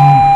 Mm.